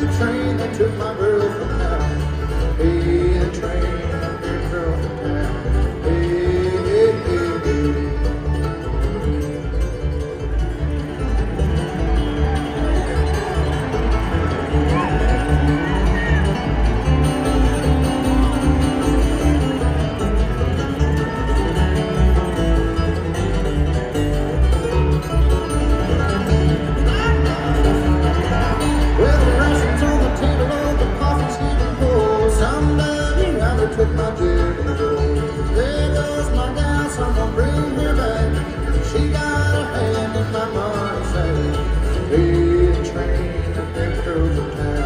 the train. I took my gin and gold. There goes my gal, someone bring her back. She got a hand in my money sack. Be a train that through the town.